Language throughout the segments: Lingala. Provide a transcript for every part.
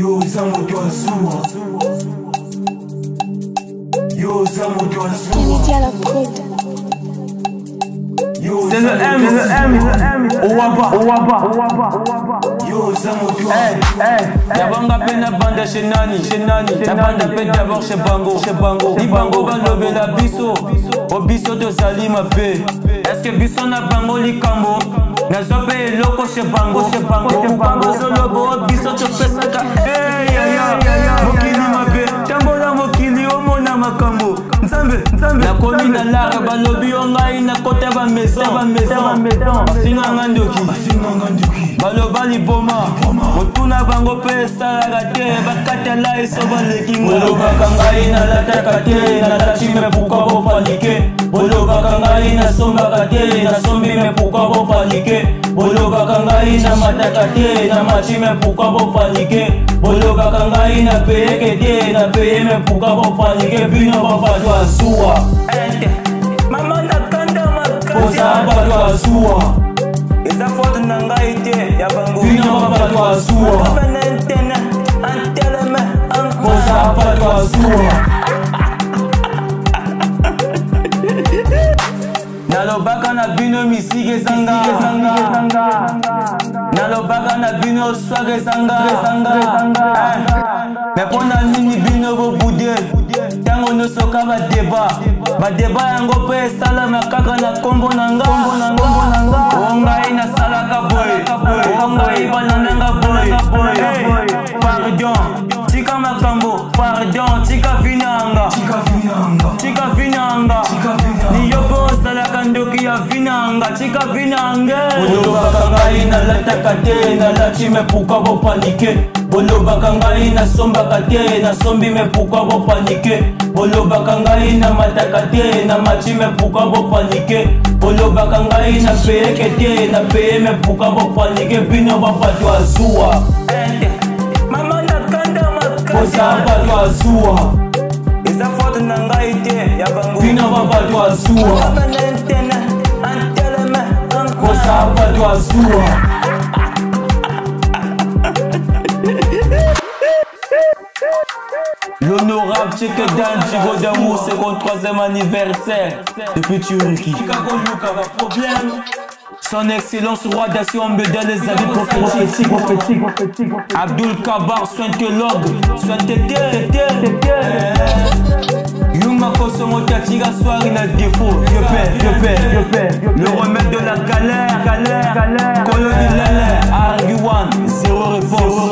Yoza mutu wa zuwa Yoza mutu wa zuwa C'est le M, c'est le M. Owaba, Owaba, Owaba. Yo, Zamoto. Eh, eh, eh. Yabanga pena banda chez Nani, chez Nani. Yabanda pète d'abord chez Bango, chez Bango. Ni Bango balobe la biso. O biso tozali mabe. Est-ce que biso na Bango likambo? Nazwa pe eloko chez Bango, chez Bango. Bango zolobo nalaka balobi yo ngai na kota bamaisonbasinganga ndoki baloba liboma motuna bango mpe esalaka te bakatala eso baleki ngalobaka ngai nalataka te nalati me pourkua bopalike bolobaka ngai nasombaka te nasombi me pourkua bopalike bolobaka ngai namataka te namati me pourkua bopalike bolobaka bina peye ke die na peye me puka bapani ke bino babato asuwa oza bato asuwa eza fote na ngai te ya bangobino babato asuwa oza bato asuwa nalobaka na bino misiki ezanga nalobaka na bino swag ezanga me mpo na nini bino bobudie ntango nyonsoka badeba badeba yango mpe esalama kaka na nkombo na nga o ngai nasalaka boye o ngai balandanga boye pardon tika makambo pardon tika vinanga tika vinanga niyo mpe osalaka ndoki ya vinanga tika vinange olobaka ngai nalataka te nalati mepuka bopanike bolobaka ngai nasombaka te nasombi me pourkui bopanike bolobaka ngai namataka te namati me pourkui bopanike bolobaka ngai napeyeke te napeye me pourkui bopanike bino bapato azuwa bosaa bato azuwa eza fote na ngai te ya bango bino babato azuwa bosaa bato azuwa L'honorable Dan Giro d'amour, second troisième anniversaire depuis Turquie. Son Excellence roi me donne les avis prophétiques. Abdul Kabar, t'es eh. Yuma Kosomo t'es soir il a défaut. Je t'es je t'es je Le remède de la galère, galère, galère. Colonie zéro réponse.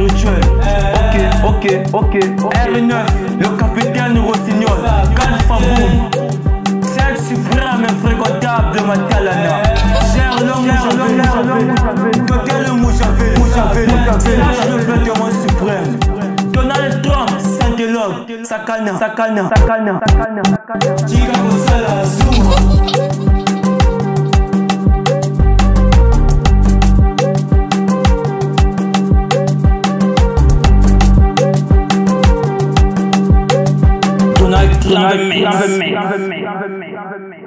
ok, ok, ok. R9, le capitaine Rossignol, Cal Faboum, celle suprême et fréquentable de Matalana. Cher l'homme, cher l'homme, l'homme, le mouchavé, mouchavé, sache le vêtement suprême. Donald Trump, saint l'homme, Sakana, Sakana, Sakana, Sakana, Sakana. Chicago like loving me. Loving me. Loving me. Loving me. Loving me.